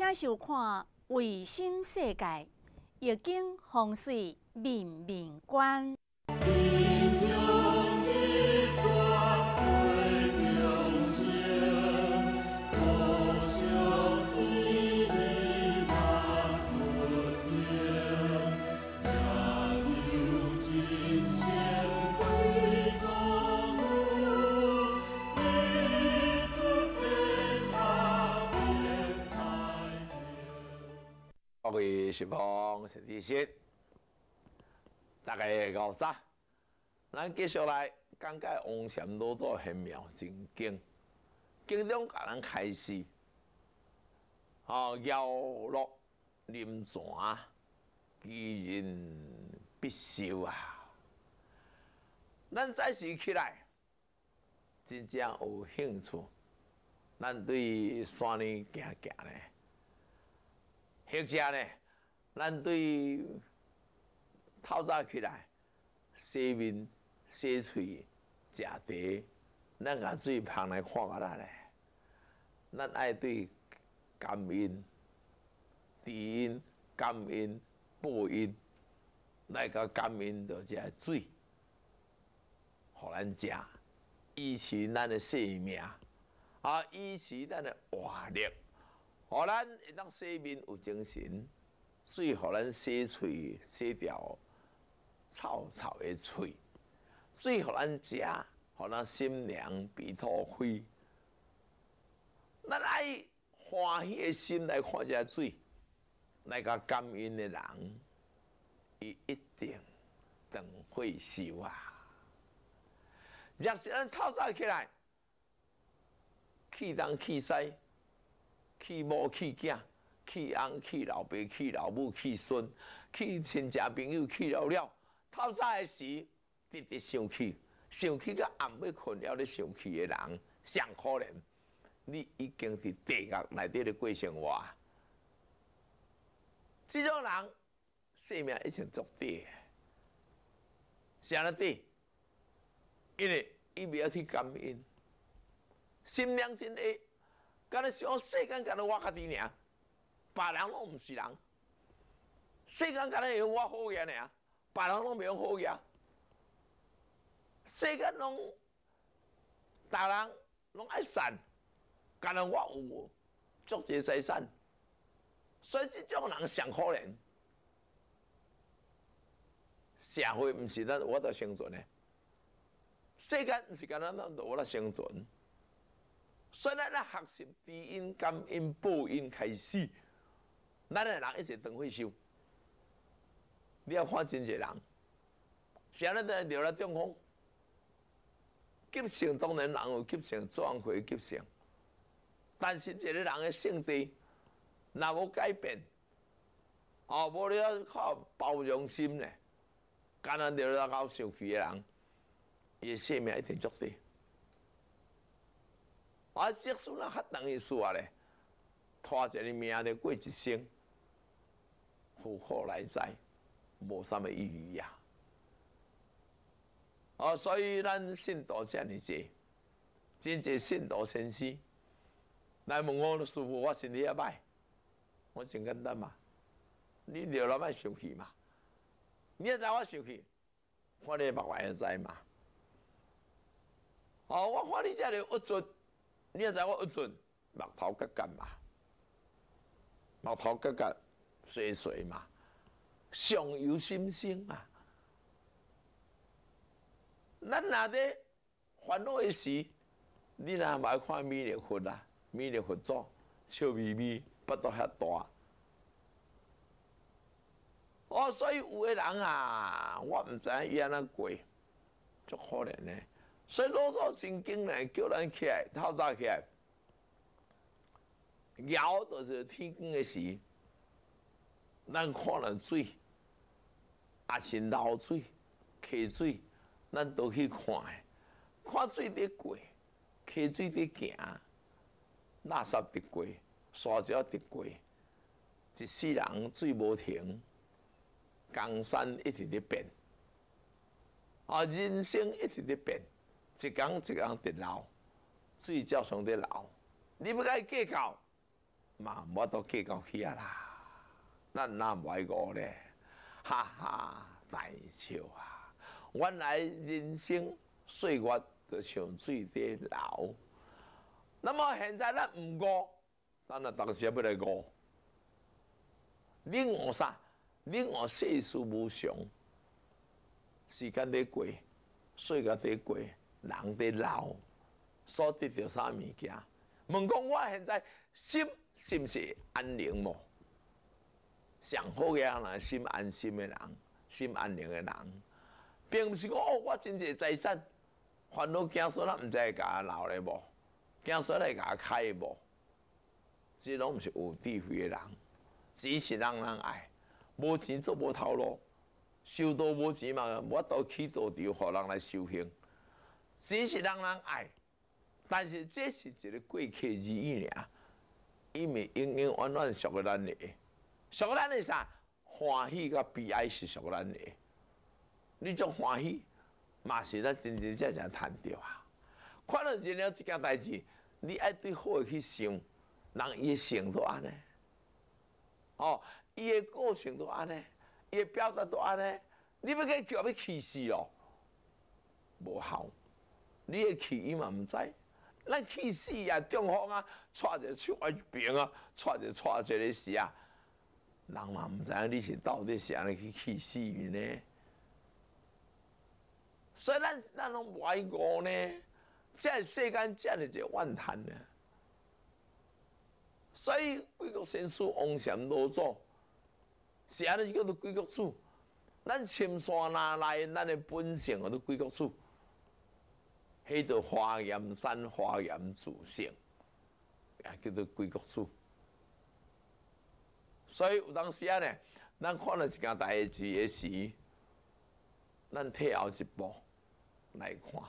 请收看《卫星世界》，夜景风水面面观。各位师傅、陈弟兄，大家好早。咱继续来讲解王禅老祖玄妙真经，经中甲咱开始，哦，摇落临泉，其人必修啊！咱早时起来，真正有兴趣，咱对山里行行咧。或者呢，咱对透早起来洗面、洗喙、食茶，咱甲水旁来看下来咧。咱爱对感应、低音、感应、播音来个感应到这水，互咱食，维持咱的生命，啊，维持咱的活力。互咱会当洗面有精神，水互咱洗喙洗掉臭臭的喙，水互咱食，互咱心凉鼻头灰。咱爱欢喜的心来看这水，来个感恩的人，伊一定等会收啊！若是咱透早起来，气东气西。去某去囝，去翁去老爸去老母去孙，去亲戚朋友去了了。透早的时，直直生气，生气到暗要困了咧，生气的人上可怜。你已经是地狱内底咧过生活，这种人生命一定足短，啥了短？因为伊未晓去感恩，心量真矮。敢若想世间敢若我家己尔，别人拢毋是人。世间敢若用我好嘢尔，别人拢袂用好嘢。世间拢，逐人拢爱善，敢若我有足济财产，所以即种人上可怜。社会毋是咱我得生存诶，世间毋是敢若咱我得生存。所以咱咧学习低音、感音、播音开始，咱诶人一直等会修。你要看真济人，现在在聊了中风，急性当然人有急性转回急性，但是一个人诶性质若无改变，哦，无你要靠包容心咧，干那聊了搞生气诶人，伊生命一定足短。啊，即使咱较长意思啊咧，拖一个命咧过一生，负荷来哉，无啥物意义呀。哦，所以咱信徒遮尔济，真济信徒先生来问我师傅，我身体也歹，我真简单嘛，你了了莫生气嘛，你也知我生气，看你目外也知嘛。哦，我看你遮个恶作。你也知我一阵目头格干嘛，目头格格水水嘛，相由心生啊。咱若咧烦恼的时，你若买看弥勒佛啊，弥勒佛祖笑眯眯，不都遐大。哦，所以有个人啊，我毋知影伊安怎过，足可怜嘞。所以老早神经呢，叫咱起来，透早起来，摇就是天光的时，咱看了水，也是流水、溪水，咱都去看的。看水伫过，溪水伫行，垃圾伫过，沙石伫过，一世人水无停，江山一直伫变，啊，人生一直伫变。一工一工伫流，水照常伫老，你要甲伊计较，嘛，我都计较起啊啦。咱哪唔爱过咧？哈哈大笑啊！原来人生岁月就像水底流。那么现在咱唔过，咱啊当时要来过。领悟啥？领悟世事无常，时间在过，岁月在过，人在老，所得到啥物件？问讲我现在心是毋是安宁无？上好嘅人，心安心的人，心安宁的人，并毋是讲哦，我真济财产，烦恼惊说咱毋知会甲留咧无，惊说来甲开无，即拢毋是有智慧的人，只是人人爱，无钱做无头路，修道无钱嘛，我都起道场，互人来修行，只是人人爱，但是这是一个过客而已尔，因为永永远远属于咱的。属于咱的啥？欢喜甲悲哀是属于咱的。你种欢喜，嘛是咱真真正正赚着啊！看到人了一件代志，你爱对好诶去想，人伊诶性都安尼，哦，伊诶个性都安尼，伊诶表达都安尼，你要给叫要气死哦？无效，你诶气伊嘛毋知，咱气死啊，中风啊，带一个出外病啊，带一个带一个事啊。人嘛毋知影你是到底是安尼去气死呢？所以咱咱拢无爱过呢，这世间这样一个怨叹呢。所以贵国先师王禅老祖是安尼叫做贵国主，咱深山哪来咱的本性叫做贵国主，迄个华严山华严祖性，也叫做贵国主。所以有当时啊呢，咱看了一件代志的时，咱退后一步来看。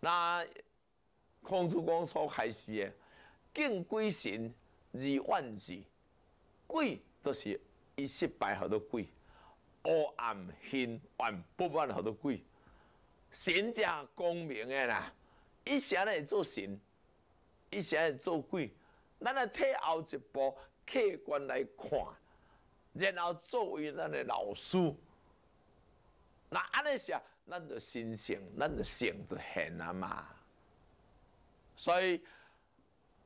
那孔子讲所开始的敬鬼神而怨之，鬼都是一失败好多鬼，黑暗黑暗不满好多鬼，神正光明的啦，一下来做神，一下来做鬼，咱来退后一步。客观来看，然后作为咱的老师，那安尼下，咱就心性，咱就性就现啊嘛。所以，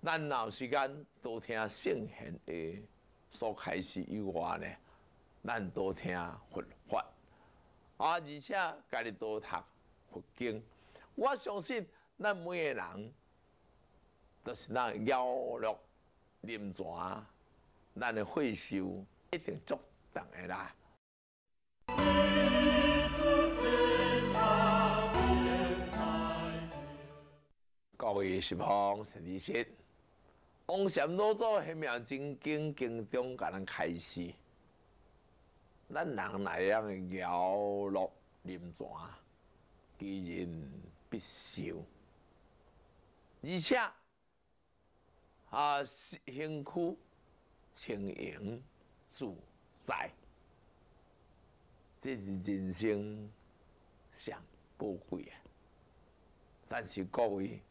咱有时间多听圣贤的所开始以外呢，咱多听佛法，啊，而且家己多读佛经。我相信，咱每个人都是那妖乐临泉。咱的会修一定足当的啦。各位师兄、师弟师，王禅老祖迄名真经经中，甲咱开示，咱人来样摇落临泉，其人必修，而且啊，辛苦。轻盈自在，这是人生上宝贵啊！但是各位，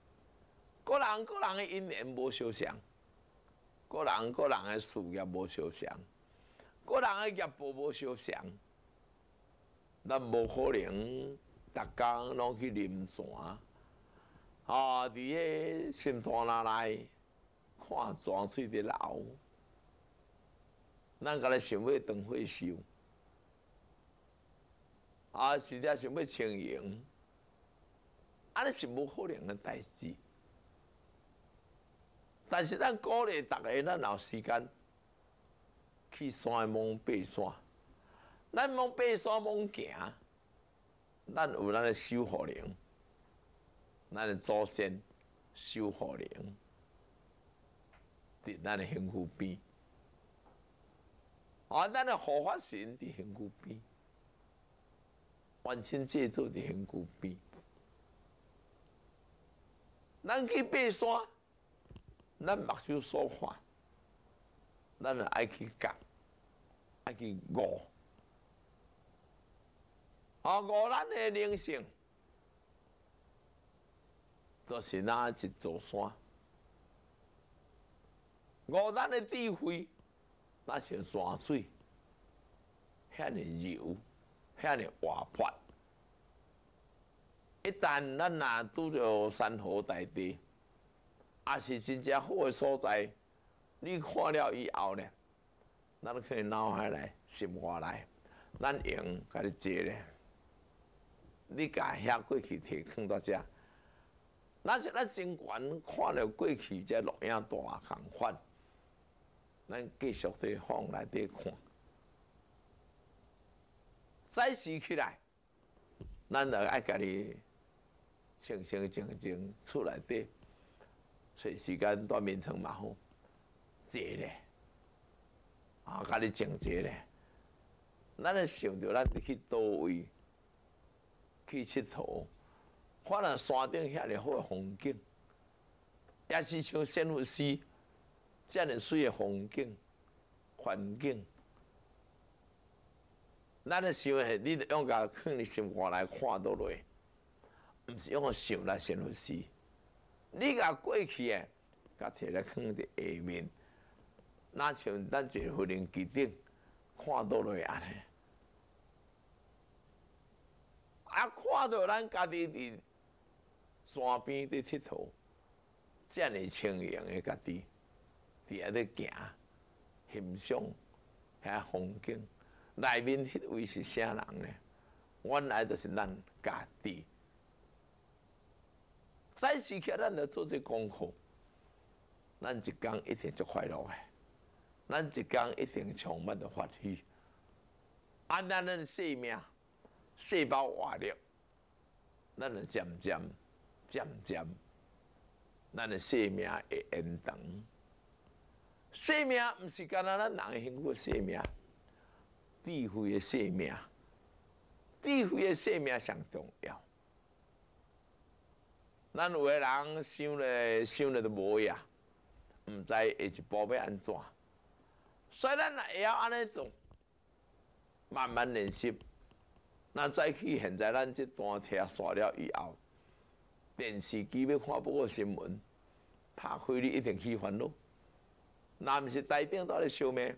个人个人的因缘无相像，个人个人的事业无相像，个人的业报无相像，咱无可能逐工拢去啉泉啊！伫个心山那内看泉水伫流。咱个来想要当会修，啊，是则想要清盈，安尼是无可能的代志。但是咱鼓励逐个，咱有时间去山望爬山，咱望爬山望行，咱有咱的修护灵，咱的祖先修护灵，伫咱的幸福边。啊！咱的护法神伫恒古边，完全借助伫恒古边。咱去爬山，咱目睭所看，咱爱去讲，爱去悟。啊，五咱的灵性，都是哪一座山？五咱的智慧，那是山水，遐尼柔，遐尼活泼。一旦咱若拄着山河大地，也是真正好的所在，你看了以后呢，咱可以脑海来、心话来，咱用甲你坐咧，你甲遐过去提放到遮，那是咱真悬看了过去这录影带共款。咱继续在放内底看，再时起来，咱就爱家己清清静静厝内底，找时间蹛眠床嘛好，坐咧，啊，家己静坐咧，咱咧想着咱去倒位去佚佗，看了山顶遐尼好诶风景，也是像仙佛寺。遮尔水的风景、环境，咱咧想诶，你用甲放伫心肝来看倒落，毋是用想来想落死。你甲过去诶，甲摕来放伫下面，那像咱一个人机顶看倒落安尼，啊，看到咱家己伫山边伫佚佗，遮尔清闲诶家己。伫遐咧行，欣赏遐风景，内面迄位是啥人呢？原来就是咱家己。再时刻，咱着做这功课，咱一工一定足快乐诶，咱一工一定充满着欢喜。按咱的生命细胞活力，咱着渐渐渐渐，咱的生命会延长。生命毋是干那咱人诶幸福生命，智慧诶生命，智慧诶生命上重要。咱有诶人想咧想咧都无呀，毋知下一步要安怎。所以咱也会晓安尼做，慢慢练习。那再去现在咱即段听刷了以后，电视机要看不过新闻，拍开你一定去烦恼。那毋是台顶都咧烧咩？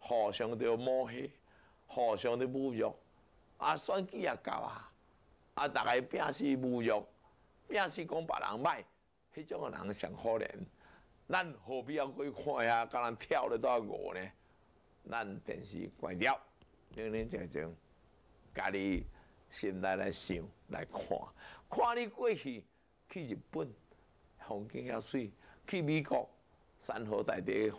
互相着抹黑，互相着侮辱，啊选举也搞啊！啊，逐个拼死侮辱，拼死讲别人歹，迄种个人上可怜。咱何必要去看遐，甲人跳咧多误呢？咱电视关掉，冷冷静静，家己心内来想来看，看你过去去日本，风景遐水，去美国。山河大地，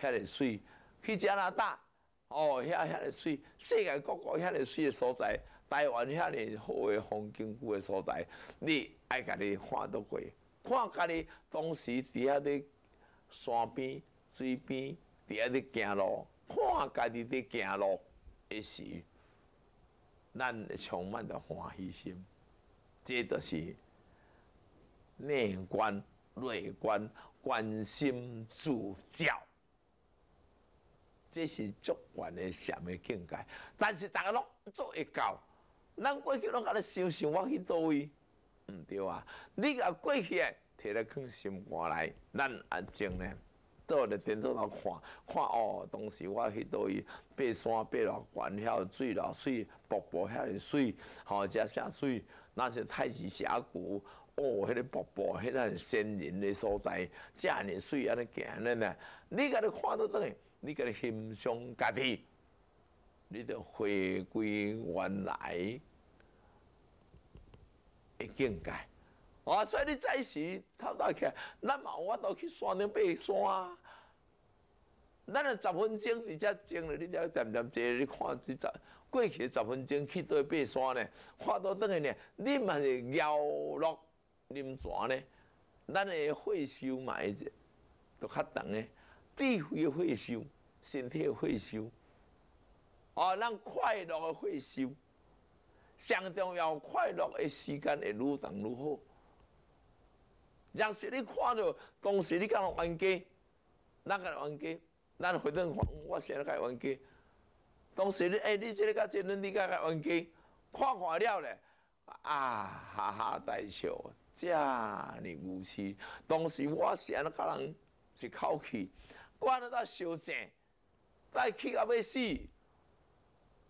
遐个水；去加拿大，哦，遐遐个水；世界各国遐个水的所在，台湾遐个好个风景区的所在，你爱家己看倒过，看家己当时伫遐咧山边、水边，伫遐咧行路，看家己伫行路的时，咱充满着欢喜心，这就是内观、内观。关心助教，这是足悬的什么境界？但是大家拢做会到，咱过去拢甲你想想我去倒位，毋对啊！你甲过去诶摕来放心肝来，咱安静呢，倒咧电脑头看，看哦，当时我去倒伊，爬山爬落悬，遐水落水，瀑布遐尔水，吼，遮下水，那是太极峡谷。哦，迄个瀑布，迄个仙人的所在，遮尔水安尼行咧呢？你甲你看到等于，你甲你欣赏家己，你着回归原来的境界。哦，所以你在时透早起，咱嘛有法度去山顶爬山啊。咱啊十分钟伫遮静咧，你才渐渐坐你看即十过去十分钟去倒爬山呢？看到等于呢，你嘛是摇落。啉泉呢？咱的会修嘛，会都较长呢。智慧的会修，身体的会修，哦，咱快乐的会修，上重要快乐的时间会愈长愈好。若是你看到当时你敢冤家，哪个冤家？咱回头看，我先来冤家。当时你哎，你这个甲这个，你甲个冤家，看看了咧，啊，哈哈大笑。遮尔无趣，当时我是安尼甲人一口气，关了到烧正，再气到要死，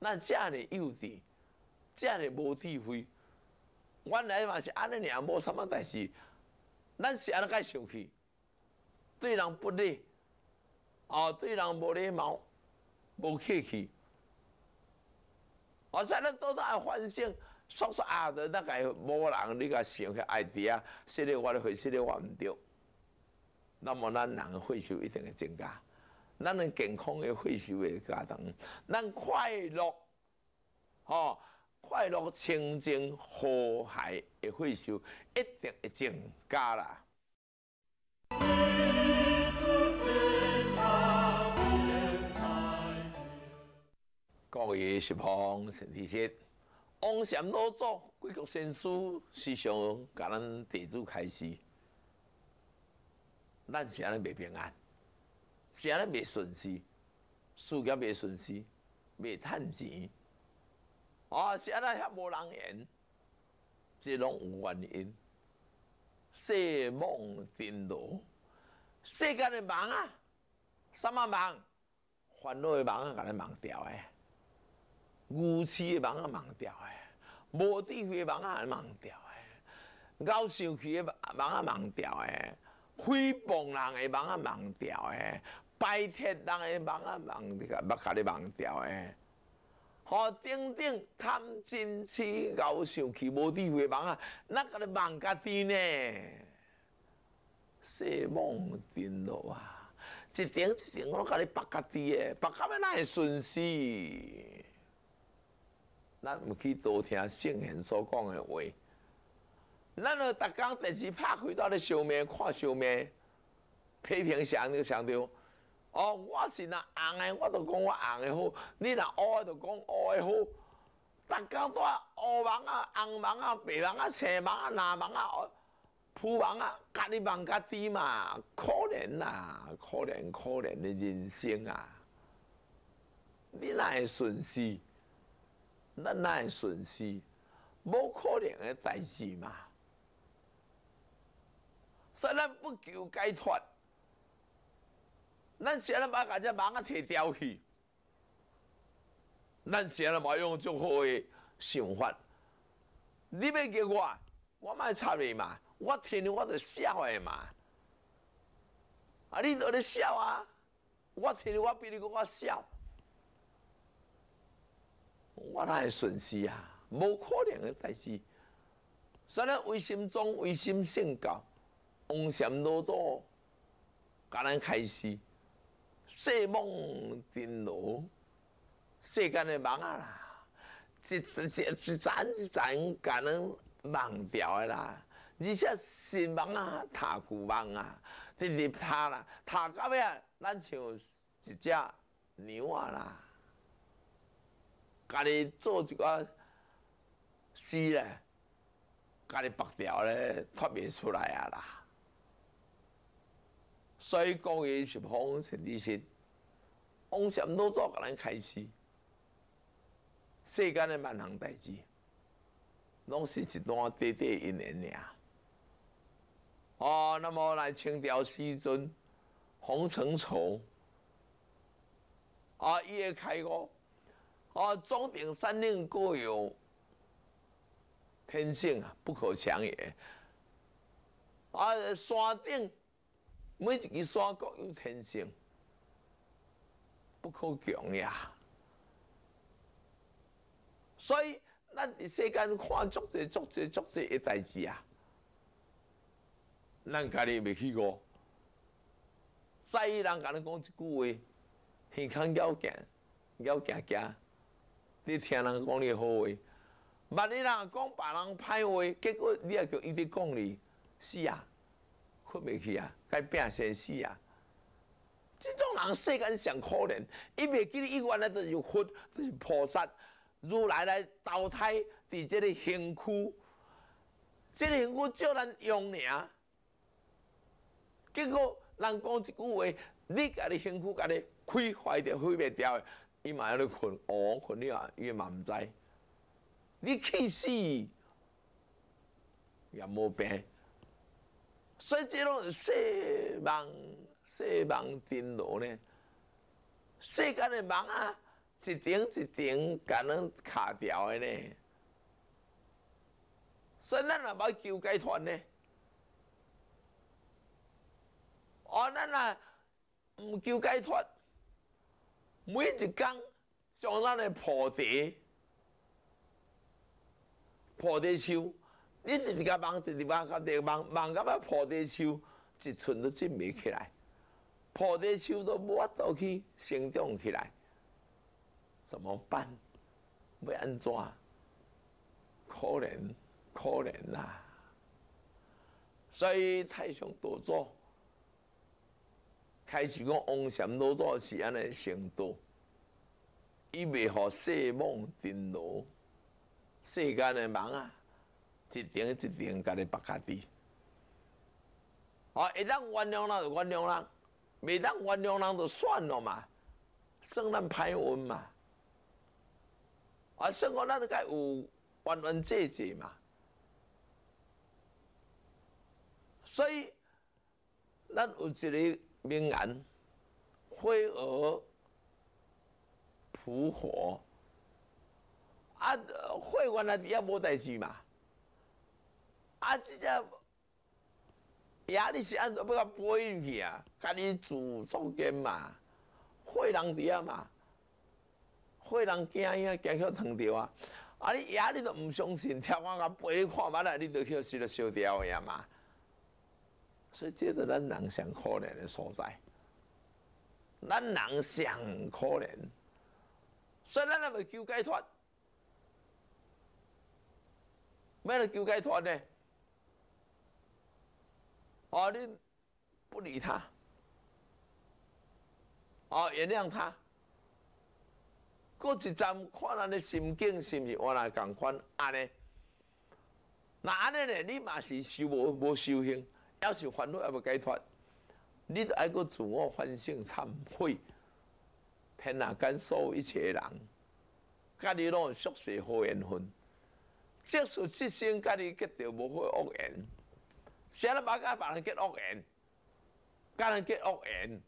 咱遮尔幼稚，遮尔无智慧，原来嘛是安尼尔，无什么代志，咱是安尼该生气，对人不利，哦，对人无礼貌，无客气，哦，所以咱都爱反省。说说啊，的那个无人你甲想去爱迪啊，说的我的会，说的我唔对。那么咱人的血数一定会增加，咱的健康的血数会加长，咱快乐，吼，快乐、清净、和谐的血数一定会增加啦。各位师兄、陈弟兄。王禅老祖、贵国先师时常甲咱地主开示，咱是安尼袂平安，是安尼袂顺势，事业袂顺势，袂趁钱，啊，是安尼遐无人缘，这拢有原因。世梦颠倒，世间的忙啊，什么忙？烦恼的忙啊，甲咱忙掉诶。牛市的梦啊忘掉诶，无智慧的梦啊忘掉诶，搞生气的梦啊忘掉诶，诽谤人的梦啊忘掉诶，拜铁人的梦啊忘掉，甲你忘掉诶。好，等等贪嗔痴搞生气无智慧的网啊，那甲你忘家己呢？世梦颠倒啊！一点一点我甲你绑家己诶，绑到尾哪会顺势？咱毋去多听圣贤所讲的话，咱著逐工电视拍开到咧烧面看烧面，批评上就上着。哦，我是若红的，我就讲我红的好；你若乌的，就讲乌的好。逐工在乌网啊、红网啊、白网啊、青网啊、蓝网啊、铺网啊，家己网家己嘛，可怜呐，可怜可怜的人生啊！你哪会顺势？咱哪会顺势？无可能的代志嘛。所以咱不求解脱，咱先来把这网啊摕掉去。咱先来把用足好的想法。你要叫我，我卖插你嘛。我听你我就笑的嘛。啊，你在咧笑啊？我听你我比你搁我笑。我哪会损失啊？无可能的代志。所以为心中为心性教，王禅老祖甲咱开始，世梦颠倒，世间的梦啊啦，一、一、一、一盏一盏甲咱忘掉的啦。而且新梦啊，塔古梦啊，直直塔啦，塔到尾啊，咱像一只牛啊啦。家己做一个诗咧，家己白条咧，脱袂出来啊啦！所以讲伊是方陈立新，往什么做甲咱开始，世间的万行代志，拢是一段短短一年尔。哦，那么来清朝时阵，洪承畴，啊，伊会开过。啊，中鼎三令各有天性啊，不可强也。啊，山顶每一个山各有天性，不可强呀。所以，咱世间看足济、足济、足济的代志啊，咱家己未去过。在意人甲你讲一句话，耳康要紧，要行行。你听人讲你好话，万一人讲别人歹话，结果你也叫伊直讲你，死啊，困袂去啊，该病先死啊！这种人世间上可怜，伊袂记得伊原来都是佛，都是菩萨，如来来投胎伫这个身躯，这个身躯叫咱用尔，结果人讲一句话，你家己身躯家己开坏掉，毁袂掉的。伊嘛喺度困，哦，困了伊嘛毋知，你气死也无病，所以这种世梦世梦颠倒呢？世间的梦啊，一顶一顶，甲咱卡掉的呢。所以咱若要求解脱呢？哦，咱若毋求解脱，每一工将咱的菩提、菩提树，你直直甲梦，直直梦，甲直梦，梦到要菩提树一寸都进袂起来，菩提树都无法度去生长起来，怎么办？要安怎？可怜，可怜啦！所以太上多做。开始讲王禅老祖是安尼成道，伊袂互世梦颠倒，世间的梦啊，一定一定家己别家己。哦，一当原谅人就原谅人，未当原谅人就算了嘛，算咱歹运嘛。啊，算讲咱该有冤冤结结嘛，所以咱有一个。明言，飞蛾扑火，啊，火原来也无代志嘛，啊，即只压力是安怎要甲飞入去啊？家己自中间嘛，火人伫遐嘛，火人惊呀，惊去烫着啊！啊，你压力都毋相信，跳我甲飞看觅来，你都去死了烧掉呀嘛！所以，这是咱人上可怜的所在。咱人上可怜，所以咱要求解脱，要来求解脱呢？哦，你不理他，哦，原谅他，过一站看咱的心境是毋是原来共款安尼？那安尼呢？你嘛是修无无修行？要是烦恼还无解脱，你就爱个自我反省忏悔，骗人间所有一切人，家己拢宿世好缘分，即使即生家己结着无好恶缘，谁人把甲别人结恶缘，甲人结恶缘，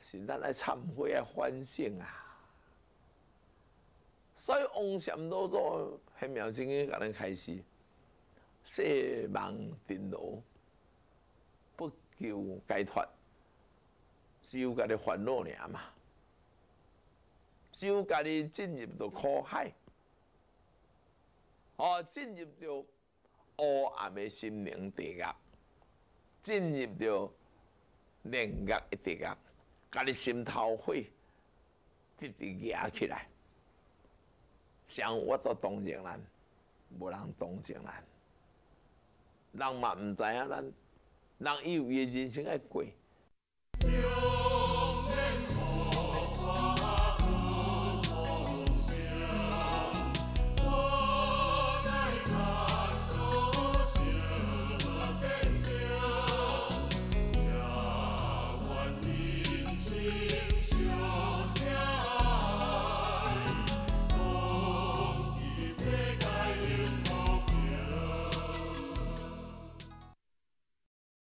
是咱来忏悔啊反省啊。所以王禅老祖很妙正经甲咱开始，世梦颠倒。不求解脱，只有家己烦恼尔嘛，只有家己进入到苦海，哦，进入到黑暗的心灵地狱，进入到炼狱的地狱，家己心头火直直压起来，想我都同情咱，无人同情咱，人嘛毋知影咱。人以为人生爱过，